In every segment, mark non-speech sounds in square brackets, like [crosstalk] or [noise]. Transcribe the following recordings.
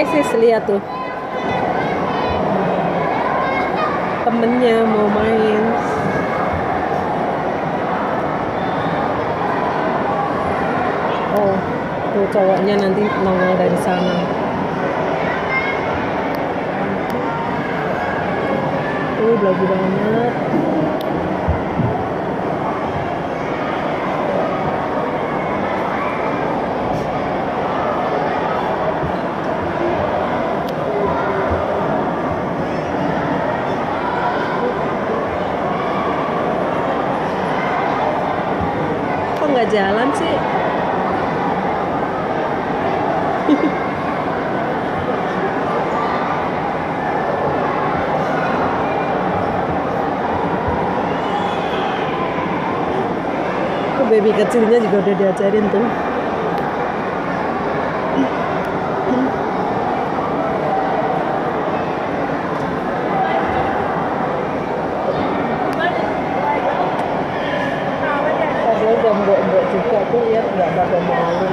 Esis lihat tuh. Temennya mau main. Oh tuh cowoknya nanti nongol dari sana. Tuh belagu banget kok nggak jalan sih Kok baby kecilnya juga udah diajarin tuh Padahal udah mbok-mbok juga tuh lihat nggak pada malu.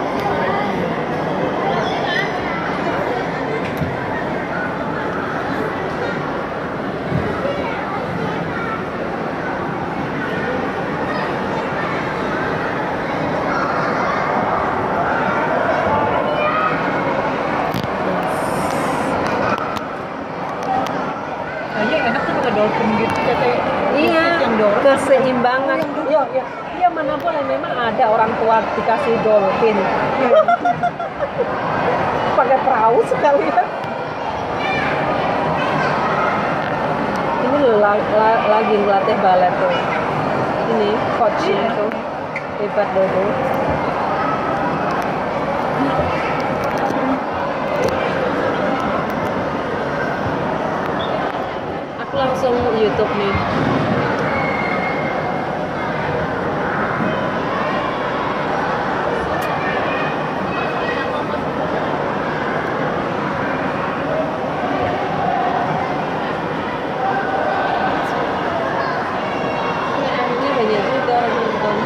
Kayaknya enak tuh pakai dolphin gitu kayak Iya, yang dolphin. keseimbangan. Iya, iya. Iya mana boleh memang ada orang tua dikasih dolphin. [laughs] Pakai perahu sekalian. Ini la- la- lagi ngelatih balet tuh. Ini coachnya tuh. Hebat Dodo. Aku langsung YouTube nih. Ini banyak juga orang nonton.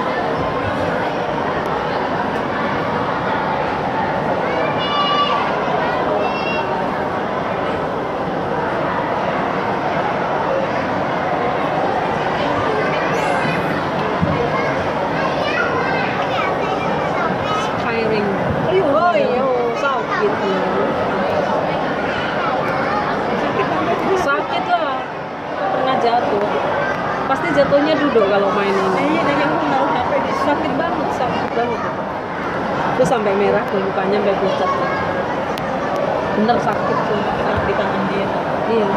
Skyring. Oh iya, sakit ya. Sakit lah. Pernah jatuh. Pasti jatuhnya duduk kalau main ini. Iya, dan yang mau HP di Sakit banget, sakit banget. Itu sampai merah tuh mukanya sampai pucat. Bener sakit tuh. di tangan dia. Iya.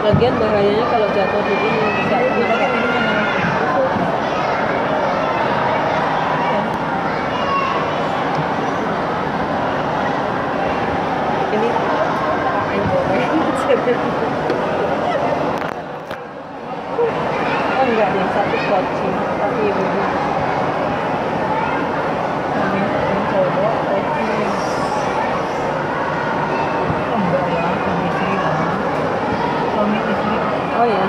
Lagian bahayanya kalau jatuh begini bisa Dia pakai ini ini [laughs] oh enggak deh satu koci tapi ibu Kami yang cowok, tapi Oh, enggak ya, suami istri lah. Suami istri. oh ya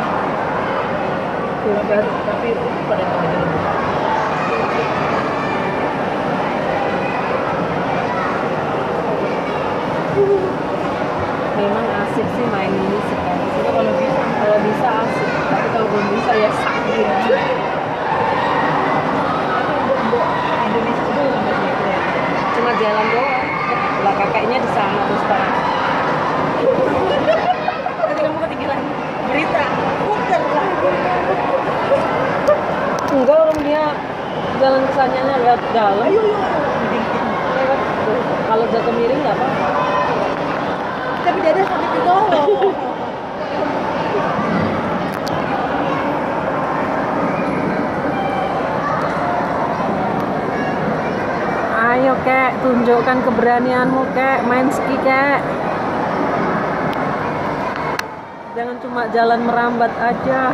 Tapi, tapi pada mau dulu. memang asik sih main ini sekali Itu kalau bisa. kalau bisa asik tapi kalau belum bisa ya sakit Tapi mbok-mbok Indonesia itu sampai sini kelihatan. cuma jalan doang lah kakeknya di sana terus sekarang Nanti kamu ketinggalan berita. Putar lah. enggak orang dia jalan kesannya lihat dalam Ayo, ayo. Lewat kalau jatuh miring nggak apa-apa Tapi dada sakit juga [laughs] loh. Ayo kek, tunjukkan keberanianmu kek, main ski kek. Jangan cuma jalan merambat aja.